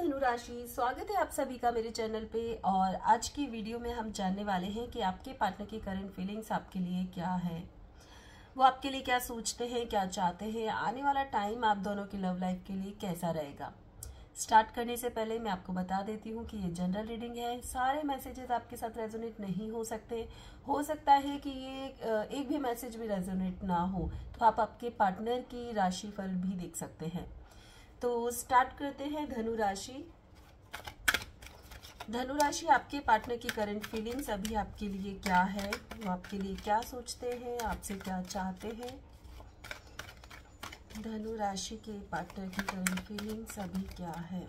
धनु राशि स्वागत है आप सभी का मेरे चैनल पे। और आज की वीडियो में हम जानने वाले हैं कि आपके पार्टनर की करंट फीलिंग्स आपके लिए क्या है। वो आपके लिए क्या सोचते हैं, क्या चाहते हैं। आने वाला टाइम आप दोनों की लव लाइफ के लिए कैसा रहेगा। स्टार्ट करने से पहले मैं आपको बता देती हूँ कि ये जनरल रीडिंग है। सारे मैसेजेस आपके साथ रेजोनेट नहीं हो सकते। हो सकता है कि ये एक भी मैसेज भी रेजोनेट ना हो। तो आप आपके पार्टनर की राशि फल भी देख सकते हैं। तो स्टार्ट करते हैं धनु राशि धनु राशि आपके पार्टनर की करंट फीलिंग्स अभी आपके लिए क्या है? वो आपके लिए क्या सोचते हैं? आपसे क्या चाहते हैं? धनु राशि के पार्टनर की करंट फीलिंग्स अभी क्या है?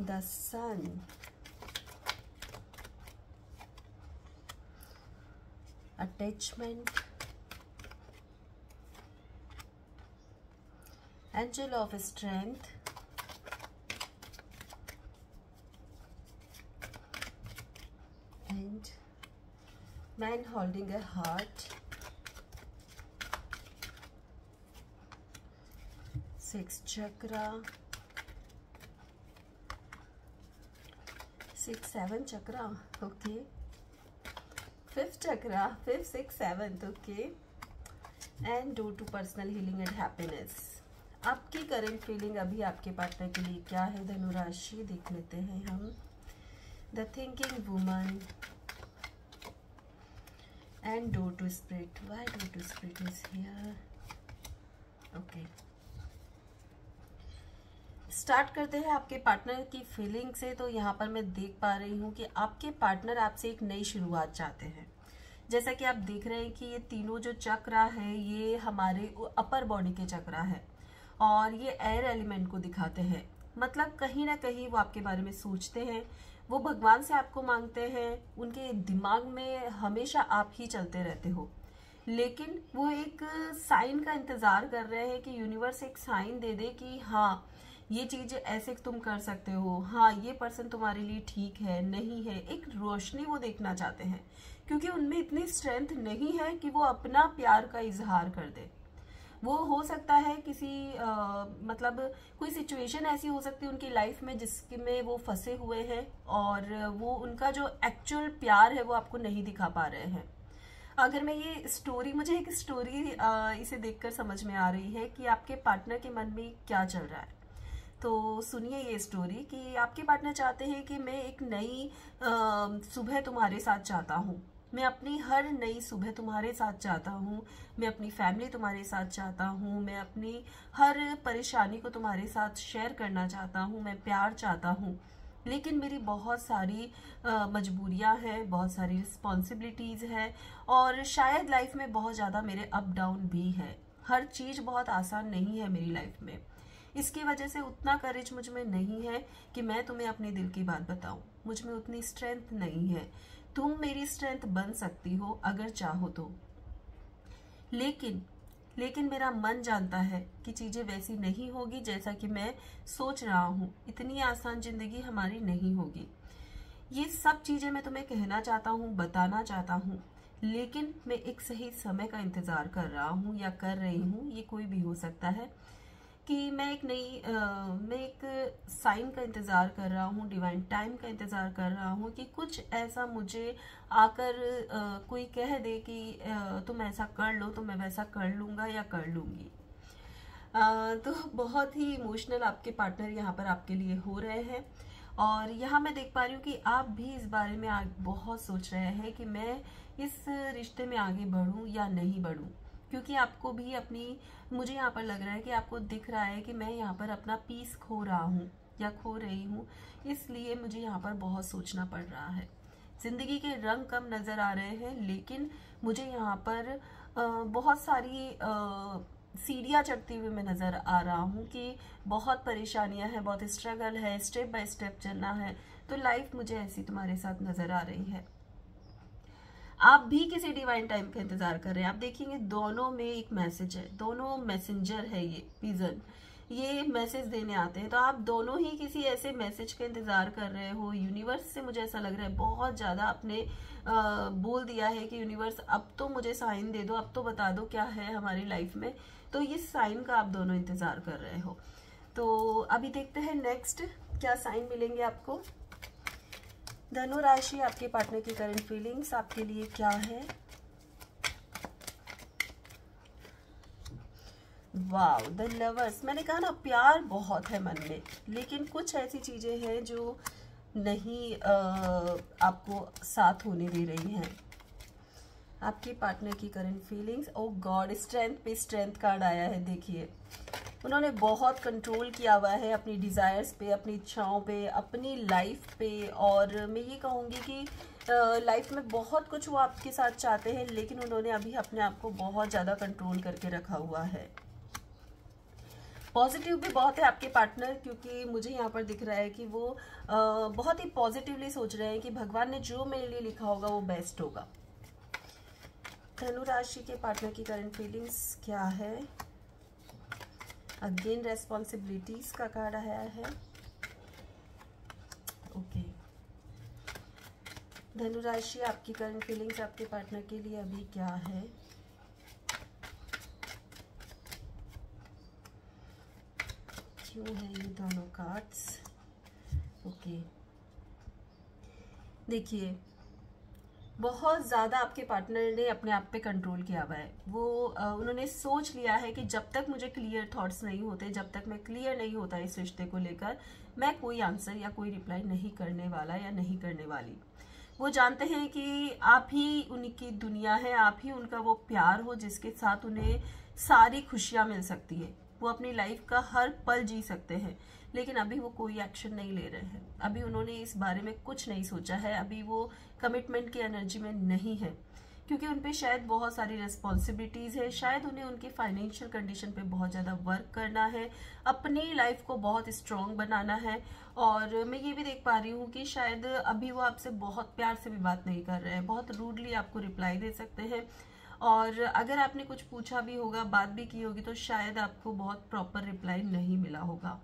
The sun attachment angel of strength. And man holding a heart. Six chakra. Six seven chakra okay. Fifth chakra fifth six seventh okay. And do to personal healing and happiness आपकी current feeling अभी आपके partner के लिए क्या है? धनुराशि देख लेते हैं हम। The thinking woman and do to spirit why do to spirit is here okay start करते हैं आपके पार्टनर की फीलिंग से। तो यहाँ पर मैं देख पा रही हूँ कि आपके पार्टनर आपसे एक नई शुरुआत चाहते हैं। जैसा कि आप देख रहे हैं कि ये तीनों जो चक्रा है, ये हमारे अपर बॉडी के चक्रा है। और ये एयर एलिमेंट को दिखाते हैं। मतलब कहीं ना कहीं वो आपके बारे में सोचते हैं, वो भगवान से आपको मांगते हैं, उनके दिमाग में हमेशा आप ही चलते रहते हो। लेकिन वो एक साइन का इंतज़ार कर रहे हैं कि यूनिवर्स एक साइन दे दे कि हाँ ये चीज़ ऐसे तुम कर सकते हो हाँ ये पर्सन तुम्हारे लिए ठीक है, नहीं है। एक रोशनी वो देखना चाहते हैं, क्योंकि उनमें इतनी स्ट्रेंथ नहीं है कि वो अपना प्यार का इजहार कर दे। वो हो सकता है किसी आ, मतलब कोई सिचुएशन ऐसी हो सकती है उनकी लाइफ में जिसके जिसमें वो फंसे हुए हैं और वो उनका जो एक्चुअल प्यार है वो आपको नहीं दिखा पा रहे हैं। अगर मैं ये स्टोरी मुझे एक स्टोरी इसे देखकर समझ में आ रही है कि आपके पार्टनर के मन में क्या चल रहा है। तो सुनिए ये स्टोरी कि आपके पार्टनर चाहते हैं कि मैं एक नई सुबह तुम्हारे साथ चाहता हूँ। मैं अपनी हर नई सुबह तुम्हारे साथ चाहता हूँ, मैं अपनी फैमिली तुम्हारे साथ चाहता हूँ, मैं अपनी हर परेशानी को तुम्हारे साथ शेयर करना चाहता हूँ, मैं प्यार चाहता हूँ। लेकिन मेरी बहुत सारी मजबूरियाँ हैं, बहुत सारी रिस्पॉन्सिबिलिटीज़ हैं और शायद लाइफ में बहुत ज़्यादा मेरे अप डाउन भी हैं। हर चीज़ बहुत आसान नहीं है मेरी लाइफ में। इसकी वजह से उतना करेज मुझमें नहीं है कि मैं तुम्हें अपने दिल की बात बताऊँ। मुझमें उतनी स्ट्रेंथ नहीं है। तुम मेरी स्ट्रेंथ बन सकती हो अगर चाहो तो। लेकिन लेकिन मेरा मन जानता है कि चीज़ें वैसी नहीं होगी जैसा कि मैं सोच रहा हूँ। इतनी आसान ज़िंदगी हमारी नहीं होगी। ये सब चीज़ें मैं तुम्हें कहना चाहता हूँ, बताना चाहता हूँ। लेकिन मैं एक सही समय का इंतज़ार कर रहा हूँ या कर रही हूँ, ये कोई भी हो सकता है। कि मैं एक नई मैं एक साइन का इंतज़ार कर रहा हूँ डिवाइन टाइम का इंतज़ार कर रहा हूँ कि कुछ ऐसा मुझे आकर आ, कोई कह दे कि आ, तुम ऐसा कर लो तो मैं वैसा कर लूँगा या कर लूँगी। तो बहुत ही इमोशनल आपके पार्टनर यहाँ पर आपके लिए हो रहे हैं। और यहाँ मैं देख पा रही हूँ कि आप भी इस बारे में बहुत सोच रहे हैं कि मैं इस रिश्ते में आगे बढ़ूँ या नहीं बढ़ूँ। क्योंकि आपको भी अपनी, मुझे यहाँ पर लग रहा है कि आपको दिख रहा है कि मैं यहाँ पर अपना पीस खो रहा हूँ या खो रही हूँ। इसलिए मुझे यहाँ पर बहुत सोचना पड़ रहा है। ज़िंदगी के रंग कम नज़र आ रहे हैं, लेकिन मुझे यहाँ पर बहुत सारी सीढ़ियाँ चढ़ती हुई मैं नज़र आ रहा हूँ कि बहुत परेशानियाँ हैं, बहुत स्ट्रगल है स्टेप बाय स्टेप चलना है। तो लाइफ मुझे ऐसी तुम्हारे साथ नज़र आ रही है। आप भी किसी डिवाइन टाइम का इंतज़ार कर रहे हैं। आप देखेंगे दोनों में एक मैसेज है। दोनों मैसेंजर है ये पिजन ये मैसेज देने आते हैं। तो आप दोनों ही किसी ऐसे मैसेज का इंतज़ार कर रहे हो। यूनिवर्स से मुझे ऐसा लग रहा है बहुत ज़्यादा आपने आ, बोल दिया है कि यूनिवर्स अब तो मुझे साइन दे दो अब तो बता दो क्या है हमारी लाइफ में। तो ये साइन का आप दोनों इंतज़ार कर रहे हो। तो अभी देखते हैं नेक्स्ट क्या साइन मिलेंगे आपको। धनु राशि आपके पार्टनर की करंट फीलिंग्स आपके लिए क्या है? वाव द लवर्स मैंने कहा ना प्यार बहुत है मन में लेकिन कुछ ऐसी चीज़ें हैं जो नहीं आ, आपको साथ होने दे रही हैं। आपके पार्टनर की current feelings oh God strength पे स्ट्रेंथ कार्ड आया है देखिए। उन्होंने बहुत कंट्रोल किया हुआ है अपनी डिज़ायर्स पे, अपनी इच्छाओं पे, अपनी लाइफ पे। और मैं ये कहूँगी कि लाइफ में बहुत कुछ वो आपके साथ चाहते हैं, लेकिन उन्होंने अभी अपने आप को बहुत ज़्यादा कंट्रोल करके रखा हुआ है। पॉजिटिव भी बहुत है आपके पार्टनर क्योंकि मुझे यहाँ पर दिख रहा है कि वो बहुत ही पॉजिटिवली सोच रहे हैं कि भगवान ने जो मेरे लिए लिखा होगा वो बेस्ट होगा। धनु राशि के पार्टनर की करंट फीलिंग्स क्या है? अगेन रेस्पॉन्सिबिलिटीज का कार्ड आया है। ओके धनुराशि आपकी करंट फीलिंग्स आपके पार्टनर के लिए अभी क्या है? क्यों है ये दोनों कार्ड्स ओके देखिए बहुत ज़्यादा आपके पार्टनर ने अपने आप पे कंट्रोल किया हुआ है। वो उन्होंने सोच लिया है कि जब तक मुझे क्लियर थॉट्स नहीं होते, जब तक मैं क्लियर नहीं होता इस रिश्ते को लेकर, मैं कोई आंसर या कोई रिप्लाई नहीं करने वाला या नहीं करने वाली। वो जानते हैं कि आप ही उनकी दुनिया है, आप ही उनका वो प्यार हो जिसके साथ उन्हें सारी खुशियाँ मिल सकती है। वो अपनी लाइफ का हर पल जी सकते हैं। लेकिन अभी वो कोई एक्शन नहीं ले रहे हैं। अभी उन्होंने इस बारे में कुछ नहीं सोचा है। अभी वो कमिटमेंट की एनर्जी में नहीं है। क्योंकि उन पर शायद बहुत सारी रिस्पॉन्सिबिलिटीज़ है। शायद उन्हें उनकी फाइनेंशियल कंडीशन पे बहुत ज़्यादा वर्क करना है। अपनी लाइफ को बहुत स्ट्रॉन्ग बनाना है। और मैं ये भी देख पा रही हूँ कि शायद अभी वो आपसे बहुत प्यार से भी बात नहीं कर रहे हैं। बहुत रूडली आपको रिप्लाई दे सकते हैं। और अगर आपने कुछ पूछा भी होगा, बात भी की होगी तो शायद आपको बहुत प्रॉपर रिप्लाई नहीं मिला होगा।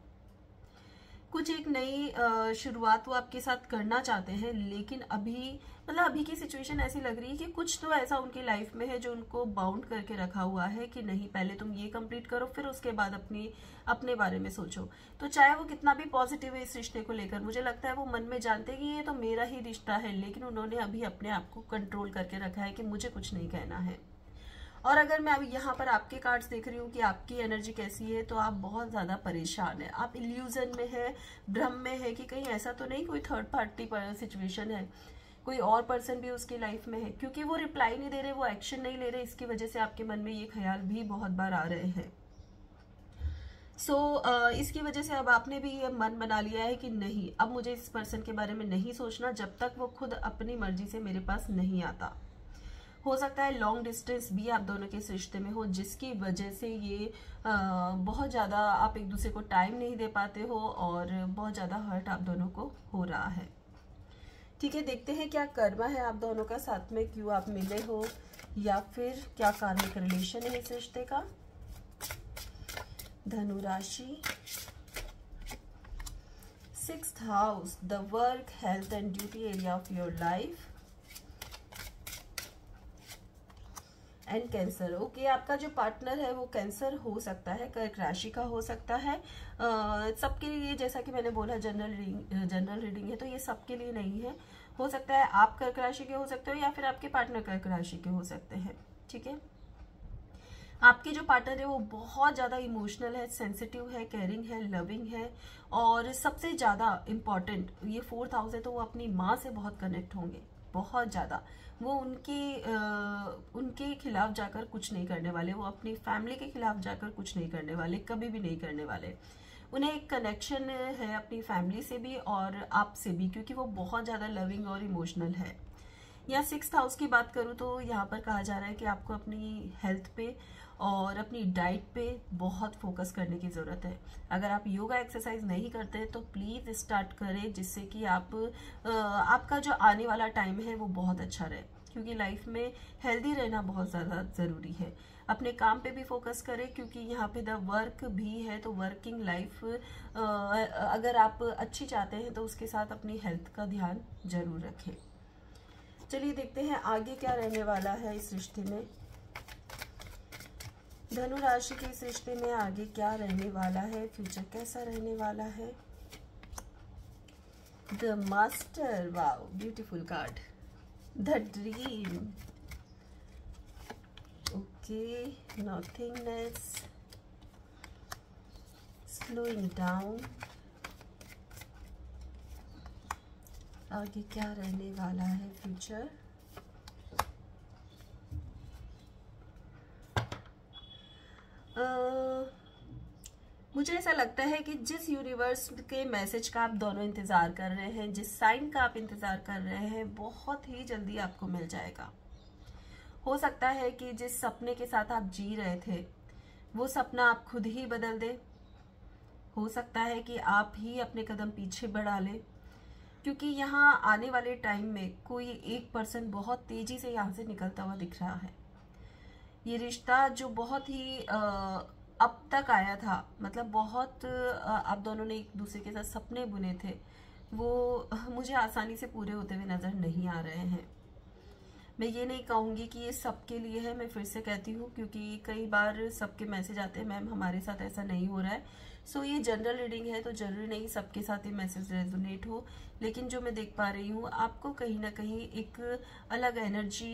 कुछ एक नई शुरुआत वो आपके साथ करना चाहते हैं, लेकिन अभी मतलब अभी की सिचुएशन ऐसी लग रही है कि कुछ तो ऐसा उनकी लाइफ में है जो उनको बाउंड करके रखा हुआ है कि नहीं, पहले तुम ये कंप्लीट करो, फिर उसके बाद अपनी, अपने बारे में सोचो। तो चाहे वो कितना भी पॉजिटिव है इस रिश्ते को लेकर, मुझे लगता है वो मन में जानते हैं कि ये तो मेरा ही रिश्ता है, लेकिन उन्होंने अभी अपने आप को कंट्रोल करके रखा है कि मुझे कुछ नहीं कहना है। और अगर मैं अभी यहाँ पर आपके कार्ड्स देख रही हूँ कि आपकी एनर्जी कैसी है तो आप बहुत ज़्यादा परेशान है। आप इल्यूजन में है भ्रम में है कि कहीं ऐसा तो नहीं कोई थर्ड पार्टी पर सिचुएशन है कोई और पर्सन भी उसकी लाइफ में है क्योंकि वो रिप्लाई नहीं दे रहे वो एक्शन नहीं ले रहे इसकी वजह से आपके मन में ये ख्याल भी बहुत बार आ रहे हैं। सो so, uh, इसकी वजह से अब आपने भी ये मन बना लिया है कि नहीं अब मुझे इस पर्सन के बारे में नहीं सोचना जब तक वो खुद अपनी मर्ज़ी से मेरे पास नहीं आता। हो सकता है लॉन्ग डिस्टेंस भी आप दोनों के इस रिश्ते में हो जिसकी वजह से ये आ, बहुत ज़्यादा आप एक दूसरे को टाइम नहीं दे पाते हो और बहुत ज़्यादा हर्ट आप दोनों को हो रहा है। ठीक है देखते हैं क्या कर्मा है आप दोनों का साथ में क्यों आप मिले हो या फिर क्या कार्मिक रिलेशन है इस रिश्ते का? धनुराशि। Six house the work health and duty area of your life and cancer okay आपका जो पार्टनर है, वो कैंसर हो सकता है कर्क राशि का हो सकता है। सबके लिए जैसा कि मैंने बोला जनरल रीडिंग जनरल रीडिंग है तो ये सबके लिए नहीं है। हो सकता है आप कर्क राशि के हो सकते हो, या फिर आपके पार्टनर कर्क राशि के हो सकते हैं। ठीक है? आपके जो पार्टनर है, वो बहुत ज़्यादा इमोशनल है सेंसिटिव है केयरिंग है लविंग है, और सबसे ज़्यादा इंपॉर्टेंट ये फोर्थ हाउस है तो वो अपनी माँ से बहुत कनेक्ट होंगे। बहुत ज़्यादा। वो उनके आ, उनके खिलाफ जाकर कुछ नहीं करने वाले वो अपनी फैमिली के खिलाफ जाकर कुछ नहीं करने वाले कभी भी नहीं करने वाले। उन्हें एक कनेक्शन है अपनी फैमिली से भी और आपसे भी क्योंकि वो बहुत ज़्यादा लविंग और इमोशनल है। या सिक्स हाउस की बात करूँ तो यहाँ पर कहा जा रहा है कि आपको अपनी हेल्थ पे और अपनी डाइट पे बहुत फोकस करने की ज़रूरत है। अगर आप योगा एक्सरसाइज नहीं करते तो प्लीज़ स्टार्ट करें जिससे कि आप आपका जो आने वाला टाइम है वो बहुत अच्छा रहे। क्योंकि लाइफ में हेल्दी रहना बहुत ज़्यादा ज़रूरी है। अपने काम पे भी फोकस करें, क्योंकि यहाँ पे द वर्क भी है तो वर्किंग लाइफ अगर आप अच्छी चाहते हैं तो उसके साथ अपनी हेल्थ का ध्यान ज़रूर रखें। चलिए देखते हैं आगे क्या रहने वाला है इस रिश्ते में। धनु राशि के इस रिश्ते में आगे क्या रहने वाला है? फ्यूचर कैसा रहने वाला है? The master wow beautiful card the dream okay nothingness slowing down आगे क्या रहने वाला है? फ्यूचर मुझे ऐसा लगता है कि जिस यूनिवर्स के मैसेज का आप दोनों इंतज़ार कर रहे हैं, जिस साइन का आप इंतज़ार कर रहे हैं, बहुत ही जल्दी आपको मिल जाएगा। हो सकता है कि जिस सपने के साथ आप जी रहे थे, वो सपना आप खुद ही बदल दे। हो सकता है कि आप ही अपने कदम पीछे बढ़ा लें, क्योंकि यहाँ आने वाले टाइम में कोई एक पर्सन बहुत तेज़ी से यहाँ से निकलता हुआ दिख रहा है। ये रिश्ता जो बहुत ही अब तक आया था। मतलब बहुत आप दोनों ने एक दूसरे के साथ सपने बुने थे। वो, मुझे आसानी से पूरे होते हुए नज़र नहीं आ रहे हैं। मैं ये नहीं कहूँगी कि ये सबके लिए है मैं फिर से कहती हूँ क्योंकि कई बार सबके मैसेज आते हैं मैम हमारे साथ ऐसा नहीं हो रहा है। सो so, ये जनरल रीडिंग है तो ज़रूरी नहीं सबके साथ ये मैसेज रेजोनेट हो। लेकिन जो मैं देख पा रही हूँ आपको कहीं ना कहीं एक अलग एनर्जी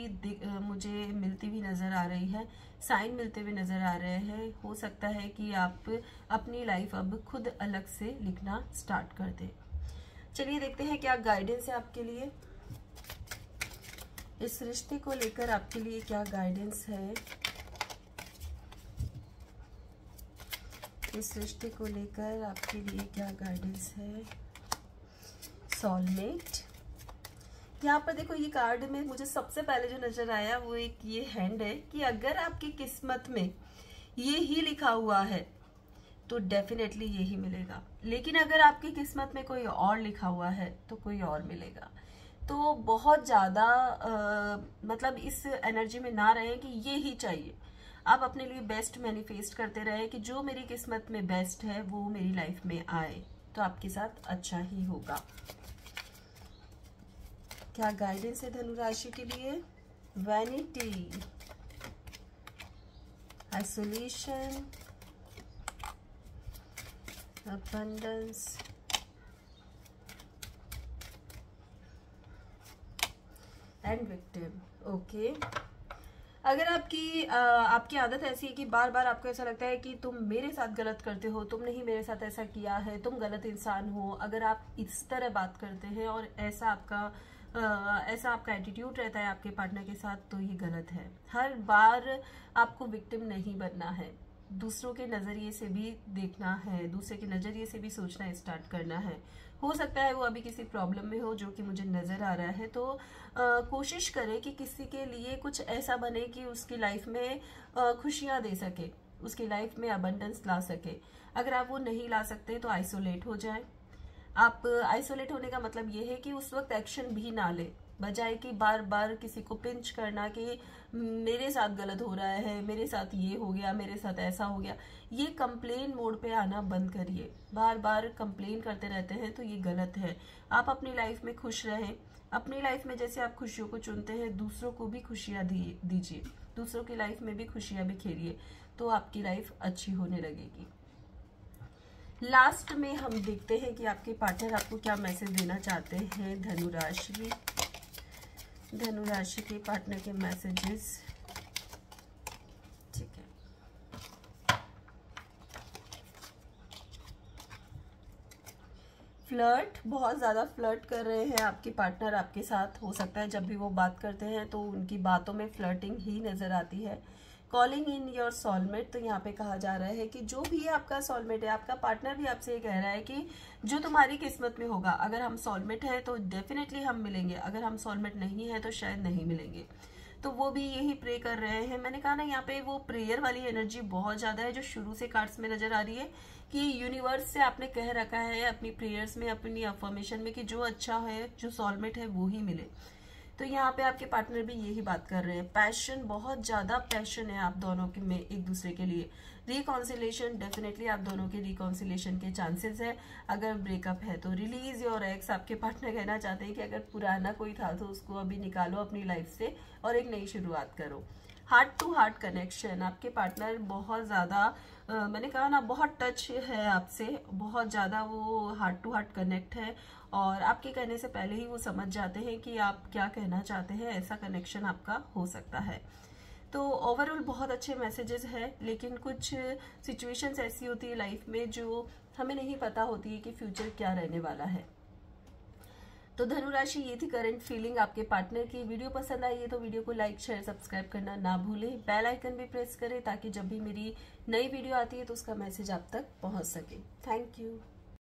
मुझे मिलती हुई नज़र आ रही है। साइन मिलते हुए नज़र आ रहे हैं। हो सकता है कि आप अपनी लाइफ अब खुद अलग से लिखना स्टार्ट कर दें। चलिए देखते हैं क्या गाइडेंस है आपके लिए। इस रिश्ते को लेकर आपके लिए क्या गाइडेंस है? इस रिश्ते को लेकर आपके लिए क्या गाइडेंस है? सॉलमेट यहाँ पर देखो, ये कार्ड में मुझे सबसे पहले जो नज़र आया, वो एक ये हैंड है कि अगर आपकी किस्मत में ये ही लिखा हुआ है तो डेफिनेटली यही मिलेगा। लेकिन अगर आपकी किस्मत में कोई और लिखा हुआ है तो कोई और मिलेगा। तो बहुत ज़्यादा मतलब इस एनर्जी में ना रहे कि ये ही चाहिए। आप अपने लिए बेस्ट मैनिफेस्ट करते रहे कि जो मेरी किस्मत में बेस्ट है, वो मेरी लाइफ में आए। तो आपके साथ अच्छा ही होगा। क्या गाइडेंस है धनुराशि के लिए? Vanity isolation abundance and victim okay अगर आपकी आ, आपकी आदत ऐसी है कि बार बार आपको ऐसा लगता है कि तुम मेरे साथ गलत करते हो तुमने ही मेरे साथ ऐसा किया है तुम गलत इंसान हो अगर आप इस तरह बात करते हैं और ऐसा आपका आ, ऐसा आपका एटीट्यूड रहता है आपके पार्टनर के साथ तो ये गलत है। हर बार आपको विक्टिम नहीं बनना है। दूसरों के नज़रिए से भी देखना है दूसरे के नज़रिए से भी सोचना स्टार्ट करना है। हो सकता है वो अभी किसी प्रॉब्लम में हो जो कि मुझे नज़र आ रहा है। तो आ, कोशिश करें कि किसी के लिए कुछ ऐसा बने कि उसकी लाइफ में खुशियाँ दे सके उसकी लाइफ में अबंडेंस ला सके। अगर आप वो नहीं ला सकते तो आइसोलेट हो जाए। आप आइसोलेट होने का मतलब ये है कि उस वक्त एक्शन भी ना ले। बजाय कि बार बार किसी को पिंच करना कि मेरे साथ गलत हो रहा है, मेरे साथ ये हो गया, मेरे साथ ऐसा हो गया। ये कंप्लेन मोड पे आना बंद करिए। बार बार कंप्लेन करते रहते हैं तो ये गलत है। आप अपनी लाइफ में खुश रहें। अपनी लाइफ में जैसे आप खुशियों को चुनते हैं, दूसरों को भी खुशियाँ दीजिए। दूसरों की लाइफ में भी खुशियाँ बिखेरिए तो आपकी लाइफ अच्छी होने लगेगी। लास्ट में हम देखते हैं कि आपके पार्टनर आपको क्या मैसेज देना चाहते हैं, धनुराशि। धनु राशि के पार्टनर के मैसेजेस ठीक है। फ्लर्ट बहुत ज़्यादा फ्लर्ट कर रहे हैं आपके पार्टनर आपके साथ। हो सकता है जब भी वो बात करते हैं तो उनकी बातों में फ्लर्टिंग ही नज़र आती है। कॉलिंग इन योर सॉलमेट तो यहाँ पे कहा जा रहा है कि जो भी आपका सॉलमेट है, आपका पार्टनर भी आपसे ये कह रहा है कि जो तुम्हारी किस्मत में होगा, अगर हम सॉलमेट है तो डेफिनेटली हम मिलेंगे, अगर हम सॉलमेट नहीं है तो शायद नहीं मिलेंगे। तो वो भी यही प्रे कर रहे हैं। मैंने कहा ना, यहाँ पे वो प्रेयर वाली एनर्जी बहुत ज़्यादा है, जो शुरू से कार्ड्स में नज़र आ रही है कि यूनिवर्स से आपने कह रखा है अपनी प्रेयर्स में, अपनी अफर्मेशन में कि जो अच्छा है, जो सॉलमेट है, वो ही मिले। तो यहाँ पे आपके पार्टनर भी यही बात कर रहे हैं। पैशन बहुत ज़्यादा पैशन है आप दोनों के में एक दूसरे के लिए। रिकॉन्सिलेशन डेफिनेटली आप दोनों के रिकॉन्सिलेशन के चांसेस है। अगर ब्रेकअप है तो रिलीज़ और एक्स आपके पार्टनर कहना चाहते हैं कि अगर पुराना कोई था तो उसको अभी निकालो अपनी लाइफ से और एक नई शुरुआत करो। हार्ट टू हार्ट कनेक्शन, आपके पार्टनर बहुत ज़्यादा मैंने कहा ना, बहुत टच है आपसे, बहुत ज़्यादा वो हार्ट टू हार्ट कनेक्ट है और आपके कहने से पहले ही वो समझ जाते हैं कि आप क्या कहना चाहते हैं, ऐसा कनेक्शन आपका हो सकता है। तो ओवरऑल बहुत अच्छे मैसेजेस है, लेकिन कुछ सिचुएशंस ऐसी होती है लाइफ में जो हमें नहीं पता होती है कि फ्यूचर क्या रहने वाला है। तो धनुराशि, ये थी करंट फीलिंग आपके पार्टनर की। वीडियो पसंद आई है तो वीडियो को लाइक शेयर सब्सक्राइब करना ना भूलें। बेल आइकन भी प्रेस करें ताकि जब भी मेरी नई वीडियो आती है तो उसका मैसेज आप तक पहुँच सके। Thank you